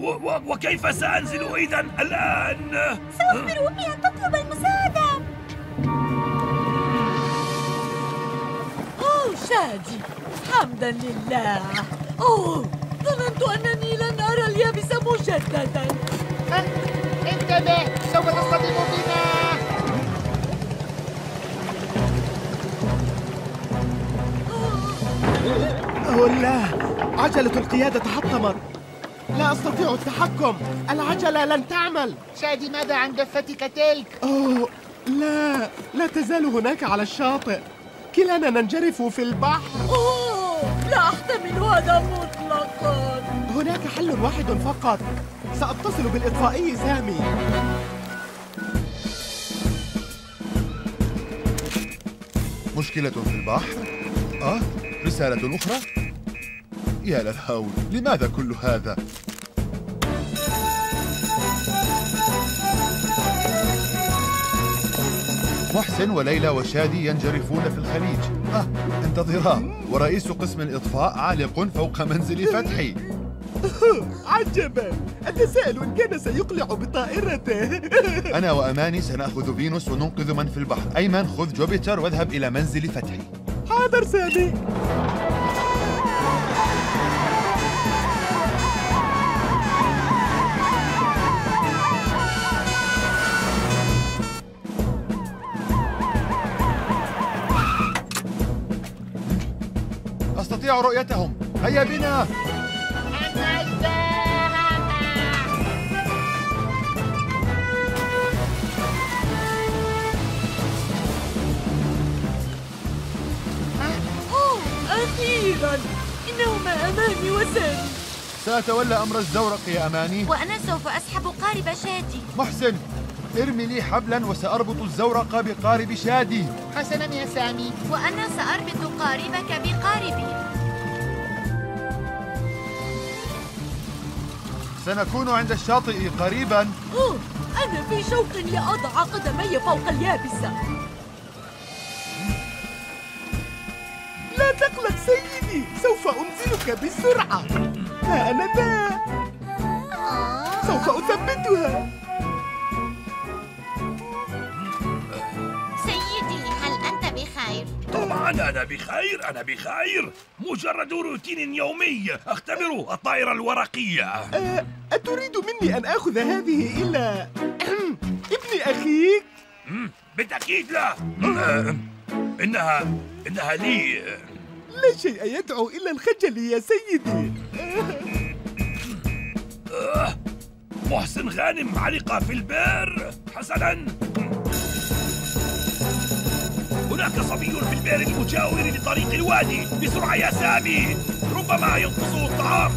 و و وكيف سأنزل إذا الآن؟ سأخبر أمي أن تطلب المساعدة. أوه شادي حمدا لله. أوه ظننت أنني لن أرى اليابس مجددا؟ انتبه سوف تصطدم بنا أوه. لا عجلة القيادة تحطمت. لا أستطيع التحكم. العجلة لن تعمل. شادي ماذا عن دفتك تلك؟ أوه لا لا تزال هناك على الشاطئ. كلانا ننجرف في البحر. أوه لا أحتمل هذا مطلقا. هناك حل واحد فقط. سأتصل بالإطفائي سامي. مشكلة في البحر؟ آه رسالة أخرى؟ يا للهول لماذا كل هذا؟ محسن وليلى وشادي ينجرفون في الخليج. آه انتظرا. ورئيس قسم الإطفاء عالق فوق منزل فتحي. عجبا. أتساءل إن كان سيقلع بطائرته. أنا وأماني سنأخذ فينوس وننقذ من في البحر. أيمن خذ جوبيتر واذهب إلى منزل فتحي. حاضر سامي. رؤيتهم. هيا بنا. أخيرا إنهما أمامي وسامي سأتولى أمر الزورق يا أماني. وأنا سوف أسحب قارب شادي. محسن ارمي لي حبلا وسأربط الزورق بقارب شادي. حسنا يا سامي. وأنا سأربط قاربك بقاربي. سنكون عند الشاطئ قريبا. أوه أنا في شوق لأضع قدمي فوق اليابسة. لا تقلق سيدي سوف أنزلك بسرعة. ها أنا ذا سوف أثبتها. طبعا أنا بخير أنا بخير. مجرد روتين يومي. أختبر الطائرة الورقية. أه، أتريد مني أن آخذ هذه إلى ابن أخيك؟ بالتأكيد لا. إنها إنها لي. لا شيء يدعو إلى الخجل يا سيدي. آه، محسن غانم علق في البئر حسنا. هناك صبي في البئر المجاور لطريق الوادي. بسرعة يا سامي. ربما ينقصه الطعام.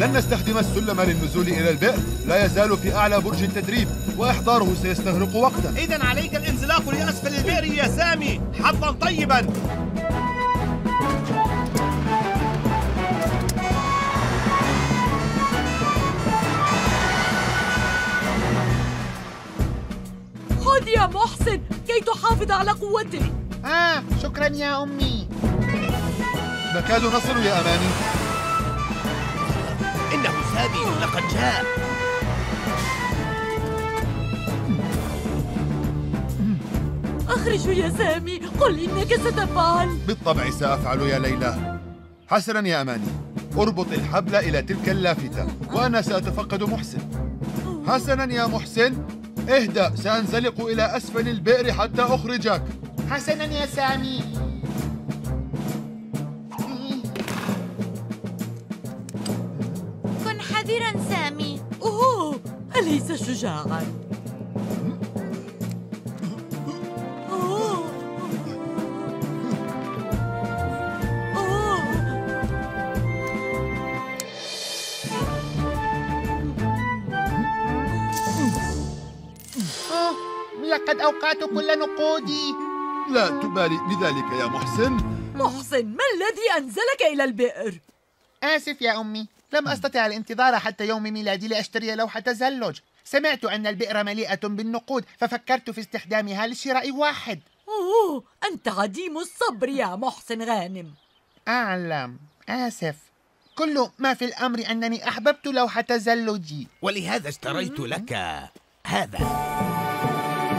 لن نستخدم السلم للنزول إلى البئر. لا يزال في أعلى برج التدريب وإحضاره سيستغرق وقتا. إذا عليك الانزلاق لأسفل البئر يا سامي. حظا طيبا. خذ يا محسن كي تحافظ على قوتي آه شكرا يا أمي. نكاد نصل يا أماني. إنه سامي لقد جاء. أخرج يا سامي. قل إنك ستفعل. بالطبع سأفعل يا ليلى. حسنا يا أماني. أربط الحبل إلى تلك اللافتة وأنا سأتفقد محسن. حسنا يا محسن. اهدأ سأنزلق إلى أسفل البئر حتى أخرجك. حسنا يا سامي كن حذرا سامي أوه أليس شجاعا أوه. أوه. آه لقد أوقعت كل نقودي لا تبالي بذلك يا محسن. محسن ما الذي أنزلك إلى البئر؟ آسف يا أمي لم أستطع الانتظار حتى يوم ميلادي لأشتري لوحة تزلج سمعت أن البئر مليئة بالنقود ففكرت في استخدامها لشراء واحد. أوه أنت عديم الصبر يا محسن غانم. أعلم آسف. كل ما في الأمر أنني أحببت لوحة تزلجي ولهذا اشتريت لك هذا.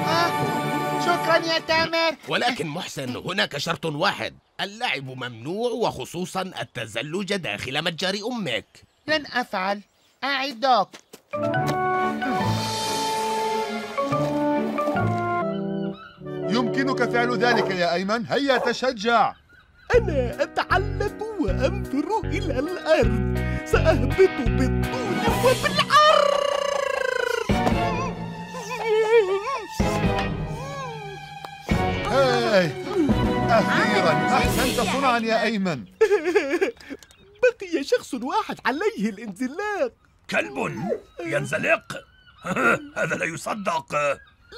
آه. شكرا يا تامر. ولكن محسن هناك شرط واحد. اللعب ممنوع وخصوصا التزلج داخل متجر أمك. لن أفعل. أعدك. يمكنك فعل ذلك يا أيمن. هيا تشجع. أنا أتعلق وأنظر إلى الأرض. سأهبط بالطول وبالعرض. هاي أخيرا أحسنت. صنعا يا أيمن. بقي شخص واحد عليه الانزلاق. كلب ينزلق؟ هذا لا يصدق.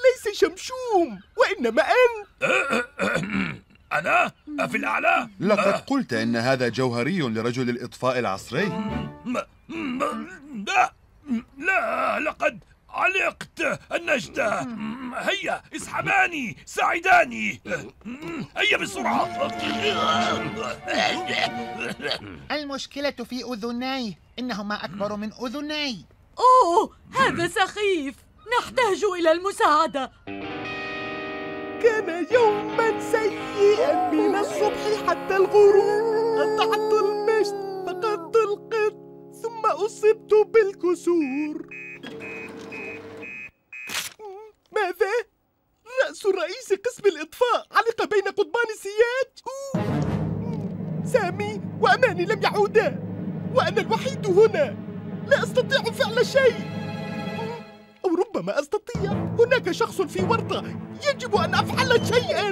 ليس شمشوم وإنما أنت أنا؟ في الأعلى؟ لقد قلت إن هذا جوهري لرجل الإطفاء العصري. لا لا لقد علقت النجدة. هيا اسحباني ساعداني. هيا بسرعة. المشكلة في أذني. إنهما أكبر من أذني. أوه هذا سخيف. نحتاج إلى المساعدة. كان يوما سيئا من الصبح حتى الغروب. قطعت المشط فقدت القط ثم أصبت بالكسور. ماذا؟ رأس رئيس قسم الإطفاء. علق بين قضبان السياج. سامي وأماني لم يعودا وأنا الوحيد هنا. لا أستطيع فعل شيء. أو ربما أستطيع. هناك شخص في ورطة. يجب أن أفعل شيئا.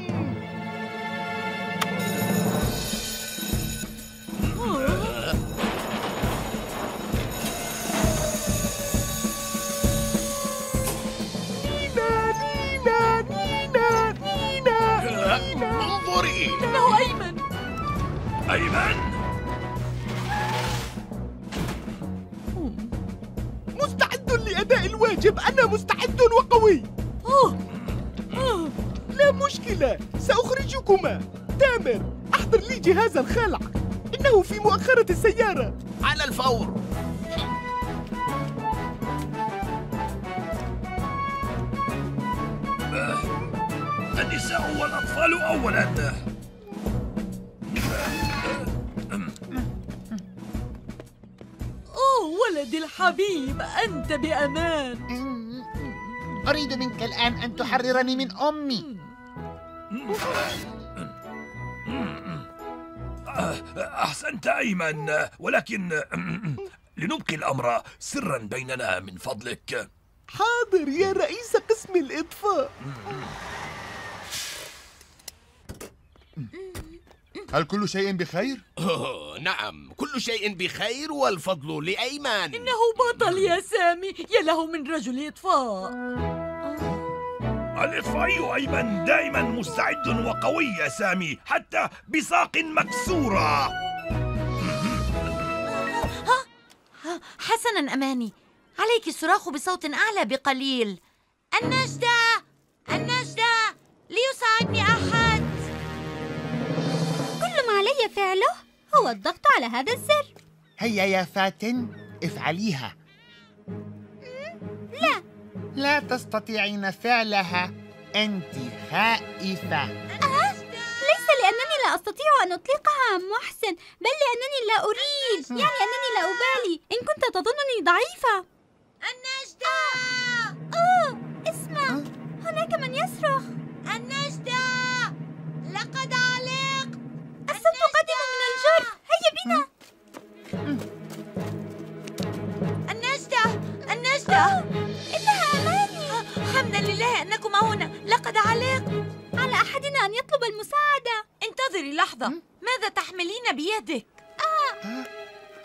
أنت بأمان. أريد منك الآن أن تحررني من أمي. أحسنت أيمن ولكن لنبقي الأمر سرا بيننا من فضلك. حاضر يا رئيس قسم الإطفاء. هل كل شيء بخير؟ أوه نعم كل شيء بخير والفضل لأيمن إنه بطل يا سامي يا له من رجل إطفاء. الإطفائي أيمن دائما مستعد وقوي يا سامي حتى بساق مكسورة. حسنا أماني. عليك الصراخ بصوت أعلى بقليل. النجدة فعله؟ هو الضغط على هذا الزر هيا يا فاتن افعليها. لا. لا تستطيعين فعلها. أنت خائفة. ليس لأنني لا أستطيع أن أطلقها محسن بل لأنني لا أريد. يعني أنني لا أبالي. إن كنت تظنني ضعيفة. النجدة! إنها أماني حمدا لله أنكما هنا. لقد علقت على أحدنا أن يطلب المساعدة. انتظري لحظة. ماذا تحملين بيدك؟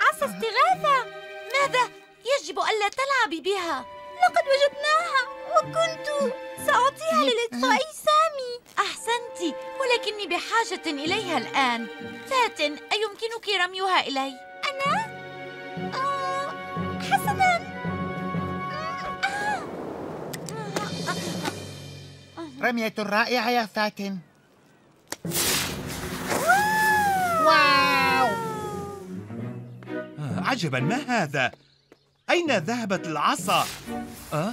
عصا استغاثة. ماذا؟ يجب ألا تلعبي بها؟ لقد وجدناها وكنت سأعطيها للإطفائي سامي. أحسنت. ولكني بحاجة إليها الآن. فاتن أيمكنك رميها إلي؟ أنا؟ آه. رمية رائعة يا فاتن واو عجبا ما هذا؟ أين ذهبت العصا؟ أه؟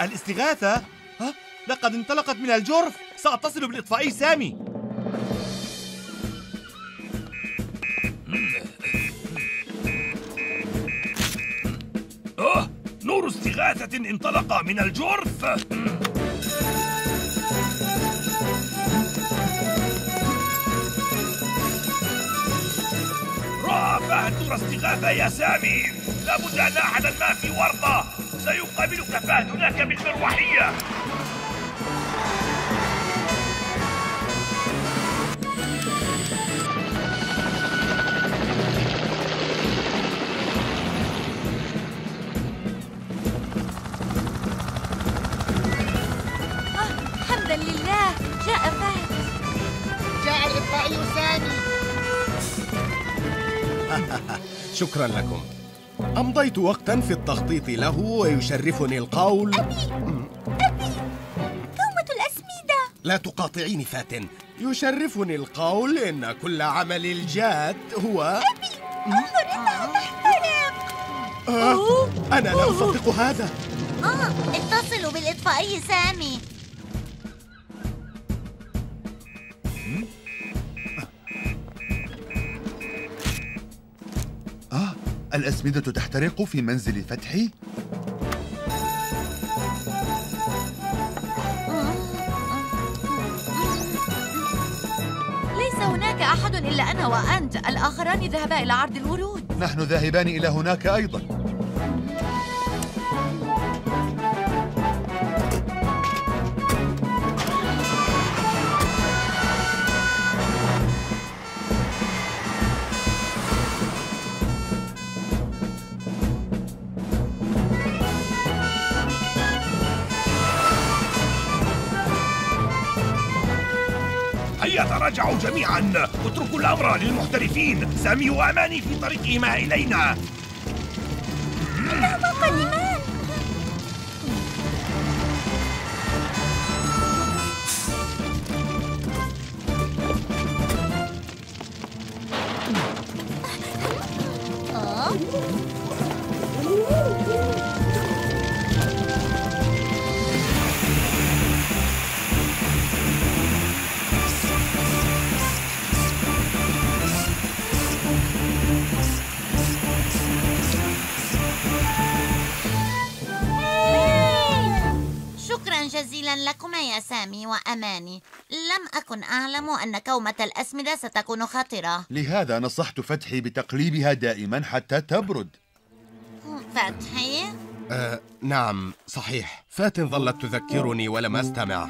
الاستغاثة؟ أه؟ لقد انطلقت من الجرف سأتصل بالإطفائي سامي أوه نور استغاثة انطلق من الجرف نور استغاثة يا سامي. لابد أن أحدا ما في ورطة. سيقابلك فهد هناك بالمروحية. آه، حمدا لله. جاء فهد. جاء الإطفائي سامي شكرا لكم. أمضيت وقتا في التخطيط له ويشرفني القول. كومة الأسمدة. لا تقاطعيني فاتن. يشرفني القول إن كل عمل الجاد هو انظر إنها تحترق. آه أنا لا أصدق هذا. آه اتصلوا بالإطفائي سامي. الأسمدة تحترق في منزل فتحي. ليس هناك أحد إلا أنا وأنت الآخران ذهبا إلى عرض الورود. نحن ذاهبان إلى هناك أيضا. جميعا. اتركوا الأمر للمحترفين. سامي وأماني في طريقهما إلينا. جزيلا لكما يا سامي وأماني. لم أكن أعلم أن كومة الأسمدة ستكون خطرة. لهذا نصحت فتحي بتقليبها دائما حتى تبرد. فتحي؟ آه نعم صحيح. فاتن ظلت تذكرني ولم أستمع.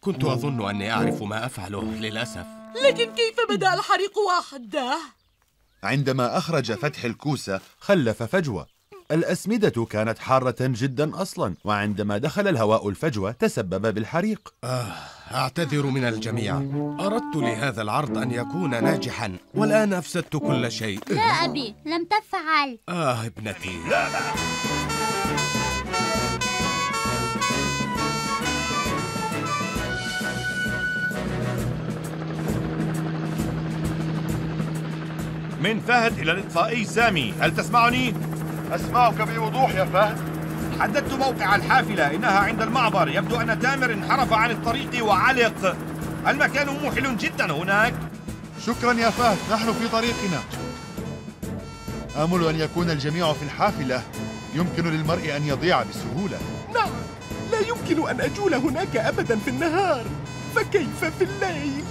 كنت أظن أني أعرف ما أفعله للأسف. لكن كيف بدأ الحريق وحده؟ عندما أخرج فتح الكوسة خلف فجوة. الأسمدة كانت حارة جدا أصلا وعندما دخل الهواء الفجوة تسبب بالحريق. آه أعتذر من الجميع. أردت لهذا العرض أن يكون ناجحا والآن أفسدت كل شيء. لا أبي لم تفعل. آه ابنتي. لا لا من فهد إلى الإطفائي سامي. هل تسمعني؟ أسمعك بوضوح يا فهد. حددت موقع الحافلة إنها عند المعبر. يبدو أن تامر انحرف عن الطريق وعلق. المكان موحل جدا هناك. شكرا يا فهد. نحن في طريقنا. آمل أن يكون الجميع في الحافلة. يمكن للمرء أن يضيع بسهولة. نعم. لا يمكن أن أجول هناك أبدا في النهار. فكيف في الليل؟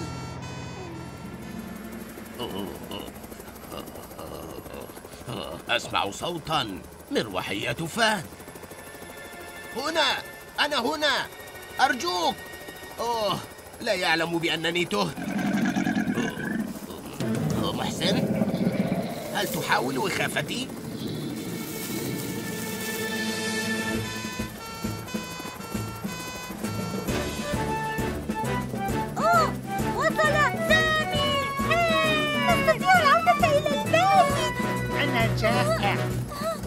أسمع صوتا مروحية فهد هنا أنا هنا أرجوك. أوه لا يعلم بأنني تهت. محسن هل تحاول إخافتي؟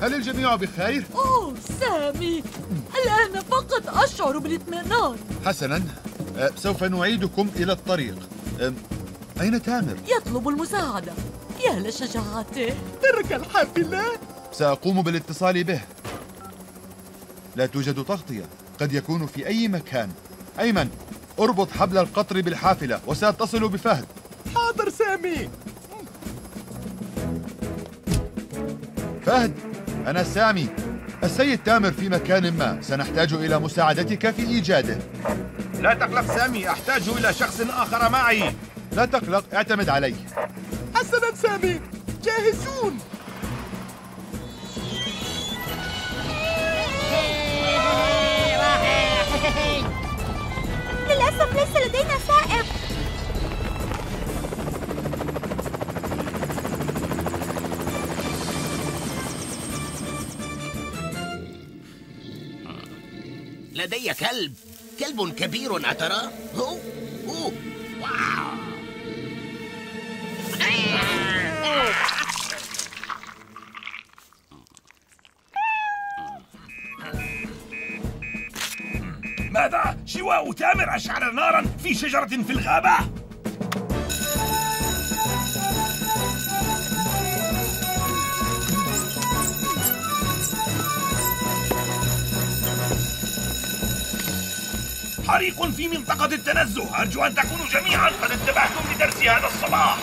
هل الجميع بخير؟ أوه سامي. الآن فقط أشعر بالاطمئنان. حسنا. أه، سوف نعيدكم إلى الطريق. أم، أين تامر؟ يطلب المساعدة. يا لشجاعته. ترك الحافلة سأقوم بالاتصال به. لا توجد تغطية. قد يكون في أي مكان. أيمن أربط حبل القطر بالحافلة وسأتصل بفهد. حاضر سامي. فهد أنا سامي. السيد تامر في مكان ما. سنحتاج إلى مساعدتك في إيجاده. لا تقلق سامي أحتاج إلى شخص آخر معي. لا تقلق اعتمد علي حسنا سامي. جاهزون. للأسف ليس لدينا سائق لدي كلب. كلب كبير أترى؟ هو؟ هو. واو. ماذا؟ شواء تامر أشعل نارا في شجرة في الغابة. حريق في منطقة التنزه. أرجو أن تكونوا جميعا قد انتبهتم لدرس هذا الصباح.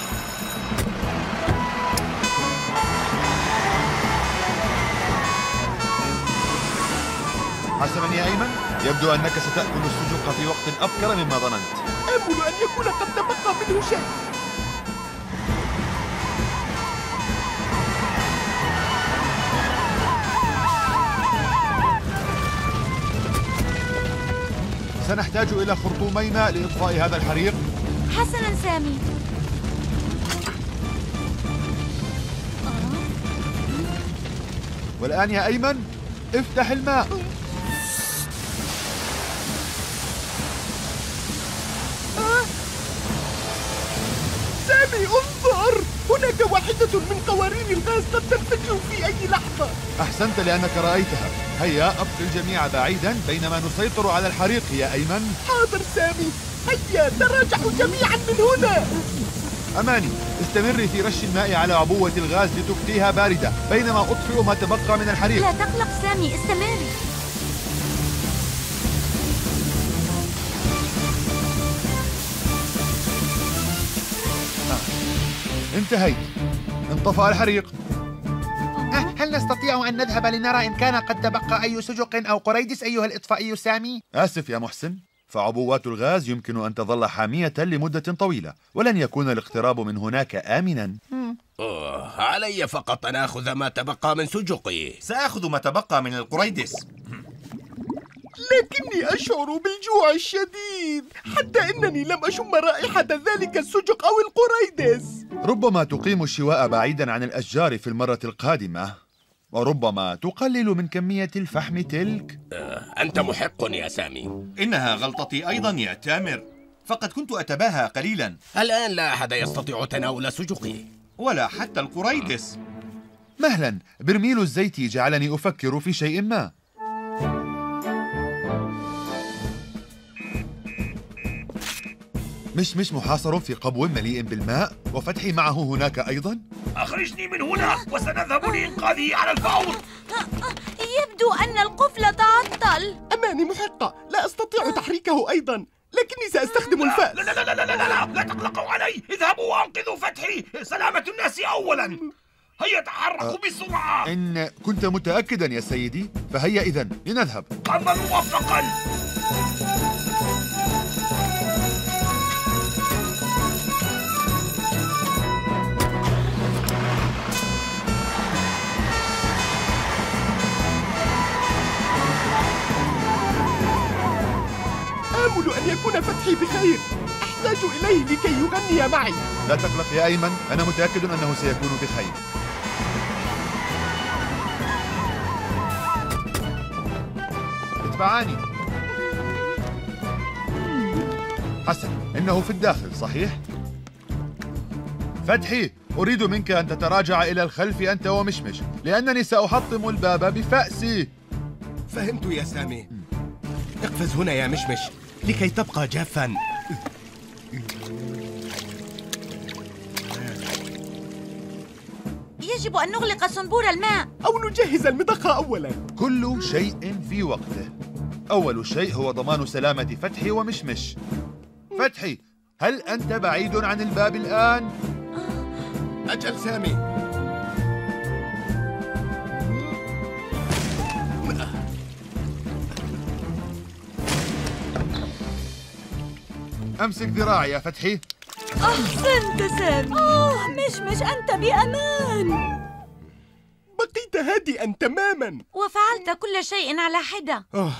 حسنا يا أيمن. يبدو أنك ستأكل السجق في وقت أبكر مما ظننت. آمل أن يكون قد تبقى منه شيء. سنحتاج إلى خرطومي ماء لإطفاء هذا الحريق. حسنا سامي. والآن يا أيمن افتح الماء. سامي انظر! هناك واحدة من قوارير الغاز قد تنفجر في أي لحظة. أحسنت لأنك رأيتها. هيا أبقي الجميع بعيدا بينما نسيطر على الحريق. يا أيمن. حاضر سامي. هيا تراجعوا جميعا من هنا. أماني استمري في رش الماء على عبوة الغاز لتبقيها باردة بينما أطفئ ما تبقى من الحريق. لا تقلق سامي. استمري. انتهيت. انطفأ الحريق. هل نستطيع أن نذهب لنرى إن كان قد تبقى أي سجق أو قريدس أيها الإطفائي سامي؟ آسف يا محسن. فعبوات الغاز يمكن أن تظل حامية لمدة طويلة ولن يكون الاقتراب من هناك آمنا. أوه، علي فقط أن آخذ ما تبقى من سجقي. سآخذ ما تبقى من القريدس. لكني أشعر بالجوع الشديد حتى إنني لم أشم رائحة ذلك السجق أو القريدس. ربما تقيم الشواء بعيدا عن الأشجار في المرة القادمة. وربما تقلل من كمية الفحم تلك. أنت محق يا سامي. إنها غلطتي أيضا يا تامر. فقد كنت أتباهى قليلا. الآن لا أحد يستطيع تناول سجقي. ولا حتى القريدس مهلا برميل الزيت جعلني أفكر في شيء ما. مشمش محاصر في قبو مليء بالماء وفتحي معه هناك أيضا. أخرجني من هنا وسنذهب لإنقاذه على الفور. يبدو أن القفل تعطل. أماني محقة لا أستطيع تحريكه أيضا. لكني سأستخدم لا الفأس. لا لا لا لا لا لا لا تقلقوا علي. اذهبوا وأنقذوا فتحي. سلامة الناس أولا. هيا تحركوا بسرعة. إن كنت متأكدا يا سيدي فهيا إذن لنذهب. قضى موفقا أن يكون فتحي بخير. أحتاج إليه لكي يغني معي. لا تقلق يا أيمن. أنا متأكد أنه سيكون بخير. اتبعاني. حسن إنه في الداخل صحيح؟ فتحي أريد منك أن تتراجع إلى الخلف أنت ومشمش لأنني سأحطم الباب بفأسي. فهمت يا سامي. اقفز هنا يا مشمش. لكي تبقى جافا. يجب أن نغلق صنبور الماء. أو نجهز المضخة أولا. كل شيء في وقته. أول شيء هو ضمان سلامة فتحي ومشمش. فتحي هل أنت بعيد عن الباب الآن؟ أجل سامي. أمسك ذراعي يا فتحي. أحسنت سامي. أوه مشمش أنت بأمان. بقيت هادئا تماما. وفعلت كل شيء على حدة. أوه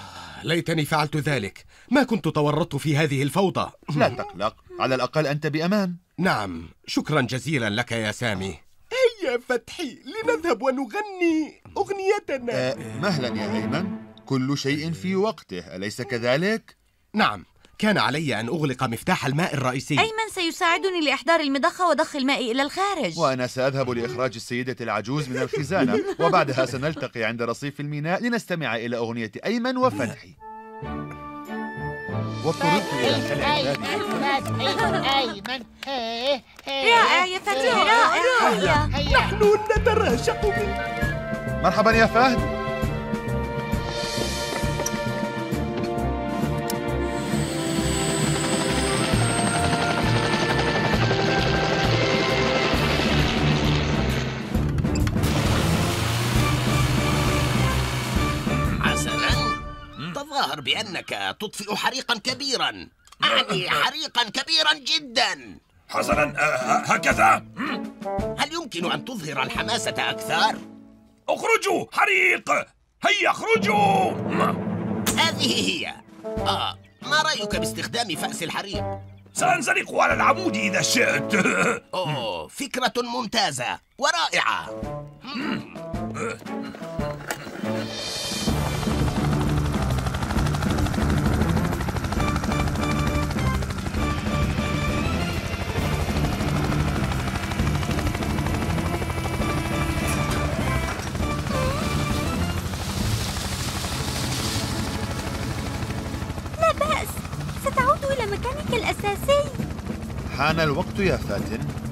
ليتني فعلت ذلك. ما كنت تورطت في هذه الفوضى. لا تقلق. على الأقل أنت بأمان. نعم. شكرا جزيلا لك يا سامي. هيا فتحي لنذهب ونغني أغنيتنا. أه مهلا يا أيمن كل شيء في وقته. أليس كذلك؟ نعم. كان علي أن أغلق مفتاح الماء الرئيسي. أيمن سيساعدني لإحضار المضخة وضخ الماء إلى الخارج؟ وأنا سأذهب لإخراج السيدة العجوز من الخزانة وبعدها سنلتقي عند رصيف الميناء لنستمع إلى أغنية أيمن وفتحي. واضطررت إلى خلع الباب أيمن رائع يا فتحي رائع هيا نحن نتراشق من مرحبا يا فهد. تظاهر بأنك تطفئ حريقا كبيرا. أعني حريقا كبيرا جدا. حسنا. آه، هكذا. هل يمكن أن تظهر الحماسة أكثر؟ اخرجوا حريق. هيا اخرجوا. هذه هي. آه ما رأيك باستخدام فأس الحريق؟ سأنزلق على العمود إذا شئت. أوه فكرة ممتازة ورائعة. حان الوقت يا فاتن.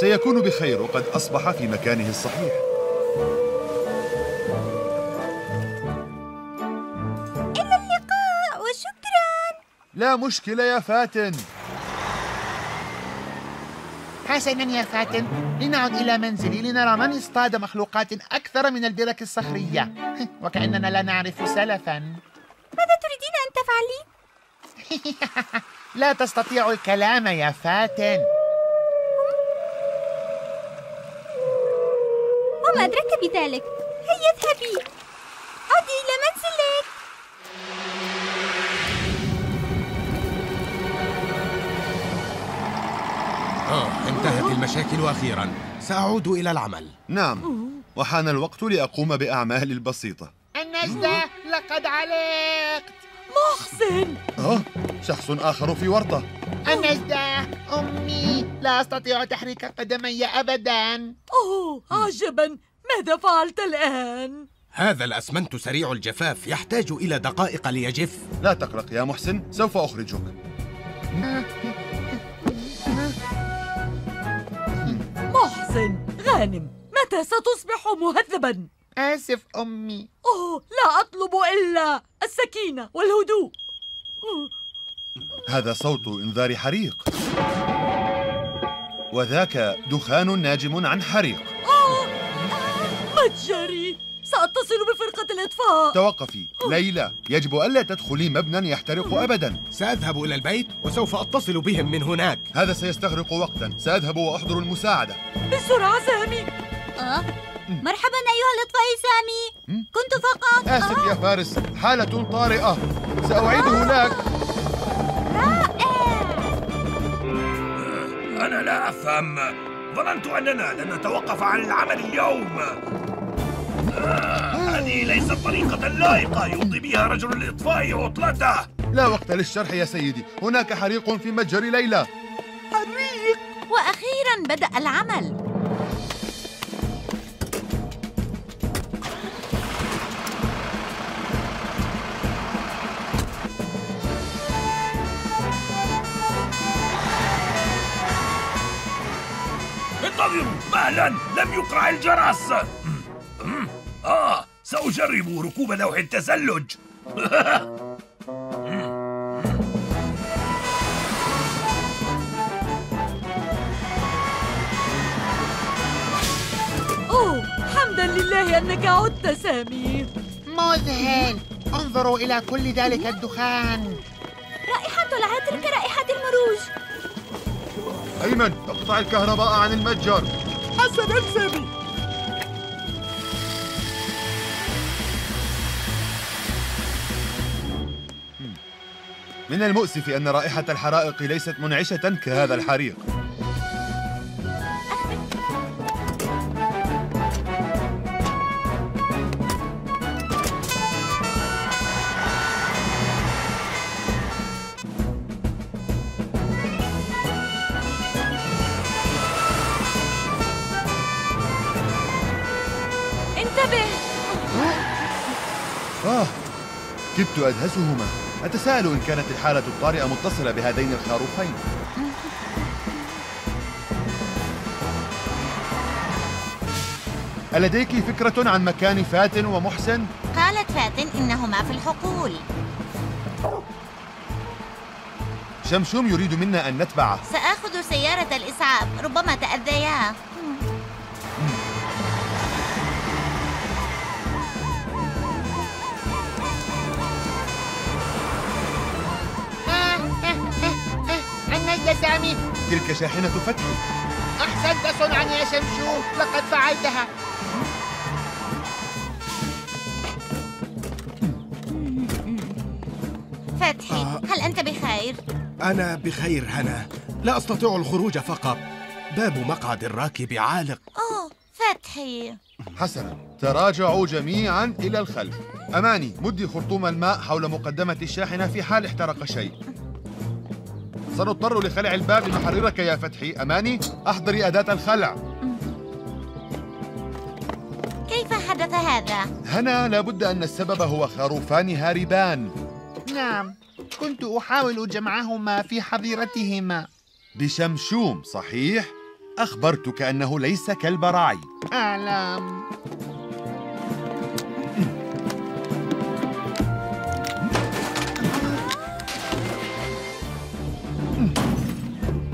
سيكون بخير وقد أصبح في مكانه الصحيح. إلى اللقاء وشكرا. لا مشكلة يا فاتن. حسنا يا فاتن. لنعد إلى منزلي لنرى من اصطاد مخلوقات أكثر من البرك الصخرية. وكأننا لا نعرف سلفا. ماذا تريدين أن تفعلين؟ لا تستطيع الكلام يا فاتن. وما أدرك بذلك. هيا اذهبي. عودي إلى منزلك آه انتهت المشاكل أخيرا. سأعود إلى العمل. نعم. وحان الوقت لأقوم بأعمالي البسيطة. النجدة لقد علقت. محسن آه شخص آخر في ورطة. النجدة أمي لا أستطيع تحريك قدمي أبدا. أوه عجبا. ماذا فعلت الآن؟ هذا الأسمنت سريع الجفاف يحتاج إلى دقائق ليجف. لا تقلق يا محسن سوف أخرجك. محسن غانم متى ستصبح مهذبا؟ آسف أمي. أوه لا أطلب إلا السكينة والهدوء. هذا صوت إنذار حريق. وذاك دخان ناجم عن حريق. متجري سأتصل بفرقة الإطفاء. توقفي. ليلى يجب ألا تدخلي مبنى يحترق أبدا. سأذهب إلى البيت وسوف أتصل بهم من هناك. هذا سيستغرق وقتا. سأذهب وأحضر المساعدة. بسرعة سامي. أه؟ مرحبا أيها الإطفائي سامي. كنت فقط. آسف يا فارس. حالة طارئة. سأعيده لك أنا لا أفهم. ظننت أننا لن نتوقف عن العمل اليوم. آه، هذه ليست طريقة لائقة يمضي بها رجل الإطفاء عطلته. لا وقت للشرح يا سيدي. هناك حريق في متجر ليلى. وأخيرا بدأ العمل. انتظروا مهلا. لم يقرع الجرس. سأجرب ركوب لوح التزلج. أوه حمدا لله أنك عدت سامي. مذهل. انظروا إلى كل ذلك الدخان. رائحة العطر كرائحة المروج. أيمن اقطع الكهرباء عن المتجر. حسنا سامي. من المؤسف أن رائحة الحرائق ليست منعشة كهذا الحريق. انتبه. آه كدت أدهسهما أتساءل إن كانت الحالة الطارئة متصلة بهذين الخروفين. ألديك فكرة عن مكان فاتن ومحسن؟ قالت فاتن إنهما في الحقول. شمشوم يريد منا أن نتبعه. سآخذ سيارة الإسعاف ربما تأذيا يا سامي تلك شاحنة فتحي. أحسنت صنعا يا شمشوم لقد فعلتها. فتحي هل أنت بخير؟ أنا بخير هنا. لا أستطيع الخروج فقط. باب مقعد الراكب عالق. أوه فتحي. حسنا تراجعوا جميعا إلى الخلف. أماني مدي خرطوم الماء حول مقدمة الشاحنة في حال احترق شيء. سنضطر لخلع الباب لنحررك يا فتحي. أماني أحضري أداة الخلع. كيف حدث هذا؟ هنا لابد أن السبب هو خروفان هاربان. نعم كنت أحاول جمعهما في حظيرتهما. بشمشوم صحيح؟ أخبرتك أنه ليس كلب راعي أعلم.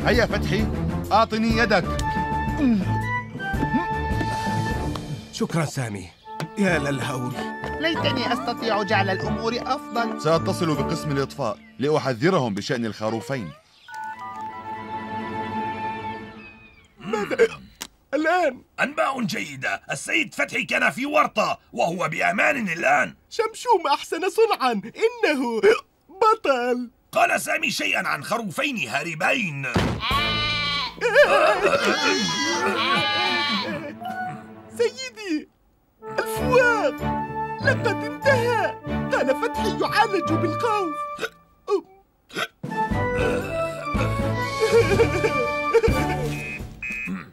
هيا فتحي أعطني يدك. شكرا سامي. يا للهول. ليتني أستطيع جعل الأمور أفضل. سأتصل بقسم الإطفاء لأحذرهم بشأن الخروفين. الآن. أنباء جيدة. السيد فتحي كان في ورطة وهو بأمان الآن. شمشوم أحسن صنعا. إنه بطل. قال سامي شيئا عن خروفين هاربين. سيدي الفؤاد لقد انتهى كان فتحي يعالج بالخوف.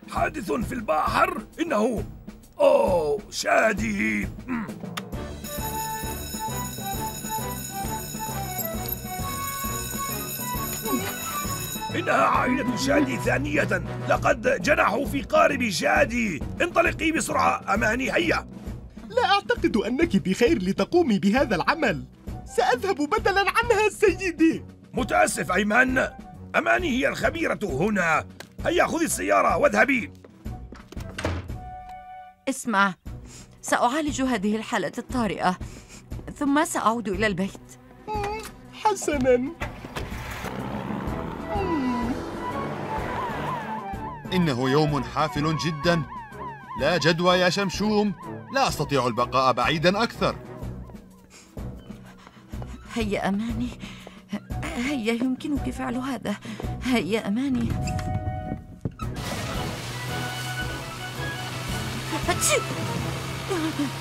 حادث في البحر. إنه أوه شادي. إنها عائلة شادي ثانية. لقد جنحوا في قارب شادي انطلقي بسرعة أماني هيا. لا أعتقد أنك بخير لتقومي بهذا العمل. سأذهب بدلا عنها سيدي. متأسف أيمن. أماني هي الخبيرة هنا. هيا خذي السيارة واذهبي. اسمع سأعالج هذه الحالة الطارئة ثم سأعود إلى البيت. حسنا. إنه يوم حافل جدا. لا جدوى يا شمشوم. لا أستطيع البقاء بعيدا أكثر. هيا أماني. هيا يمكنك فعل هذا. هيا أماني!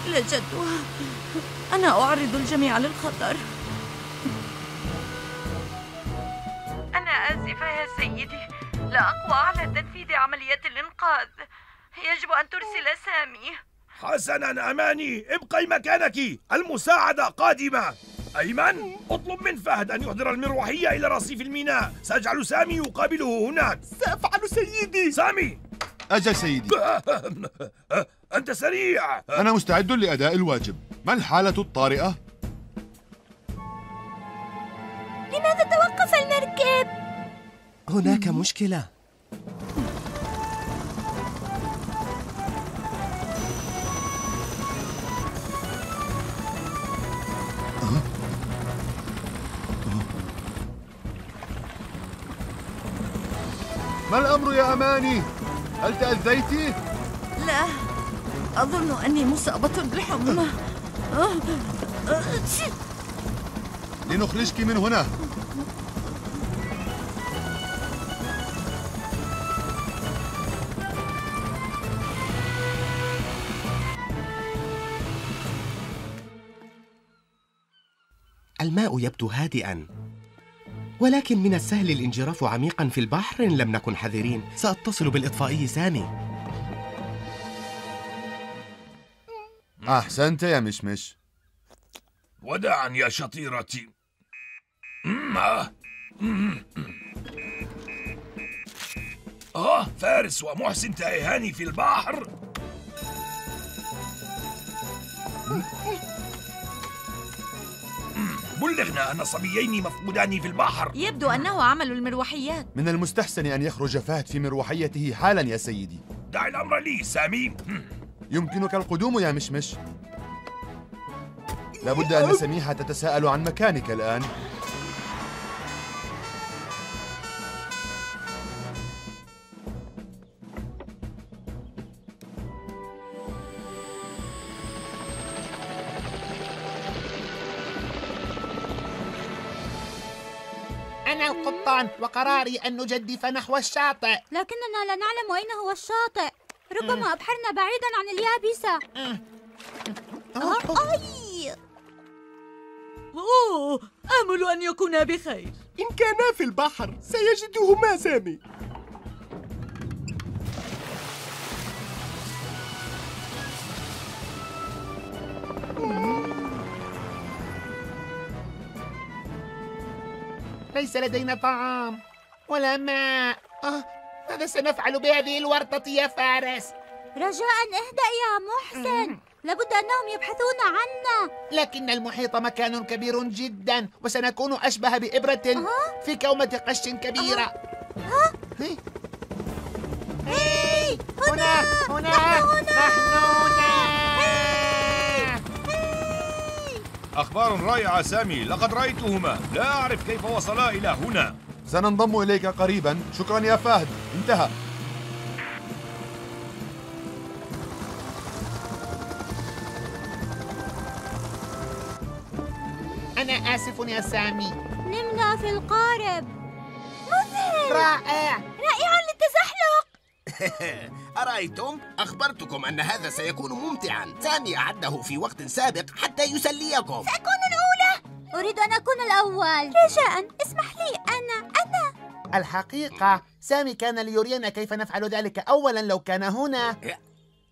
لا جدوى. أنا أعرض الجميع للخطر. أنا آسفة يا سيدي. لا أقوى على عملية الإنقاذ. يجب أن ترسل سامي. حسنا أماني. ابقي مكانك. المساعدة قادمة. أيمن اطلب من فهد أن يحضر المروحية إلى رصيف الميناء. سأجعل سامي يقابله هناك. سأفعل سيدي. سامي! أجل سيدي. أنت سريع. أنا مستعد لأداء الواجب. ما الحالة الطارئة؟ لماذا توقف المركب؟ هناك مشكلة. ما الأمر يا أماني؟ هل تأذيتي؟ لا أظن أني مصابة بالحمى تشي! لنخرجك من هنا الماء يبدو هادئا ولكن من السهل الانجراف عميقا في البحر إن لم نكن حذرين. سأتصل بالإطفائي سامي. أحسنت يا مشمش. وداعا يا شطيرتي. آه. آه فارس ومحسن تائهان في البحر. بلغنا أن صبيين مفقودان في البحر. يبدو أنه عمل المروحيات. من المستحسن أن يخرج فهد في مروحيته حالا يا سيدي. دع الأمر لي سامي. يمكنك القدوم يا مشمش. لابد أن سميحة تتساءل عن مكانك الآن. أنا القبطان وقراري أن نجدف نحو الشاطئ. لكننا لا نعلم أين هو الشاطئ. ربما أبحرنا بعيدا عن اليابسة. أي! أوه آمل أن يكونا بخير. إن كانا في البحر سيجدهما سامي. ليس لدينا طعام ولا ماء. آه ماذا سنفعل بهذه الورطة يا فارس؟ رجاء اهدأ يا محسن. لابد أنهم يبحثون عنا. لكن المحيط مكان كبير جدا وسنكون أشبه بإبرة في كومة قش كبيرة. هي. هاي هنا هنا. نحن هنا. أخبار رائعة سامي. لقد رأيتهما. لا أعرف كيف وصلا إلى هنا. سننضم إليك قريبا. شكرا يا فهد. انتهى. أنا آسف يا سامي. نمنا في القارب. مذهل. رائع. رائع. أرأيتم؟ أخبرتكم أن هذا سيكون ممتعا. سامي أعده في وقت سابق حتى يسليكم. سأكون الأولى. أريد أن أكون الأول. رجاء. اسمح لي. أنا أنا. الحقيقة سامي كان ليرينا كيف نفعل ذلك. أولا لو كان هنا.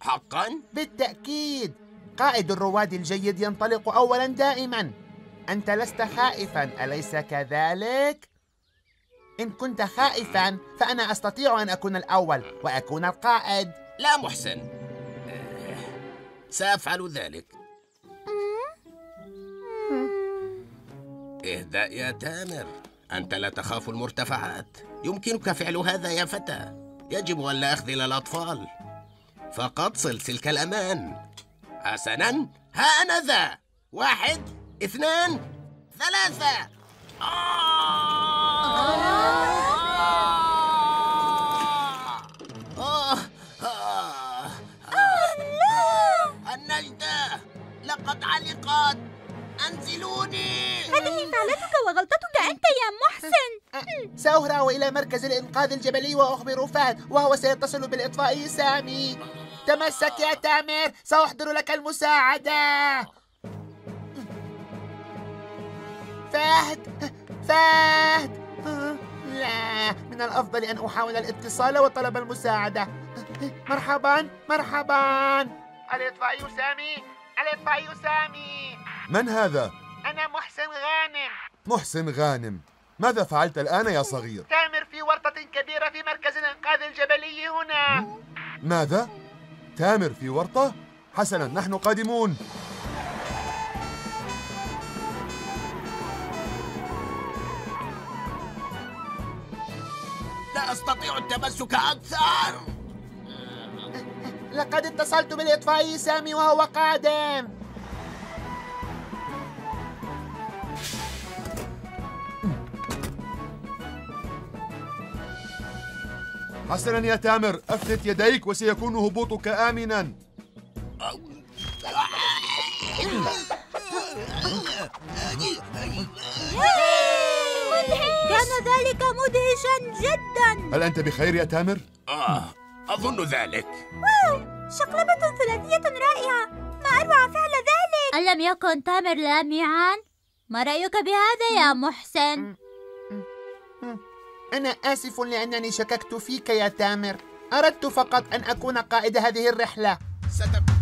حقا؟ بالتأكيد. قائد الرواد الجيد ينطلق أولا دائما. أنت لست خائفا. أليس كذلك؟ إن كنت خائفا فأنا أستطيع أن أكون الأول وأكون القائد. لا محسن. سأفعل ذلك. اهدأ يا تامر. أنت لا تخاف المرتفعات. يمكنك فعل هذا يا فتى. يجب أن لا أخذل الأطفال. فقد صل سلك الأمان. حسنا. ها أنا ذا. واحد اثنان ثلاثة. آه. علقت أنزلوني. هذه فعلتك وغلطتك أنت يا محسن. سأهرع إلى مركز الإنقاذ الجبلي وأخبر فهد وهو سيتصل بالإطفائي سامي. تمسك يا تامر سأحضر لك المساعدة. فهد فهد. لا من الأفضل أن أحاول الاتصال وطلب المساعدة. مرحبا مرحبا. الإطفائي سامي. الإطفائي سامي من هذا؟ أنا محسن غانم محسن غانم ماذا فعلت الآن يا صغير؟ تامر في ورطة كبيرة في مركز الإنقاذ الجبلي هنا ماذا؟ تامر في ورطة؟ حسنا نحن قادمون لا أستطيع التمسك أكثر لقد اتصلت بالإطفائي سامي وهو قادم. حسنا يا تامر أفلت يديك وسيكون هبوطك آمنا. كان ذلك مدهشا جدا. هل أنت بخير يا تامر؟ آه. أظن ذلك. واو شقلبة ثلاثية رائعة. ما أروع فعل ذلك؟ ألم يكن تامر لامعا؟ ما رأيك بهذا يا محسن؟ أنا آسف لأنني شككت فيك يا تامر. أردت فقط أن أكون قائد هذه الرحلة. ستبقى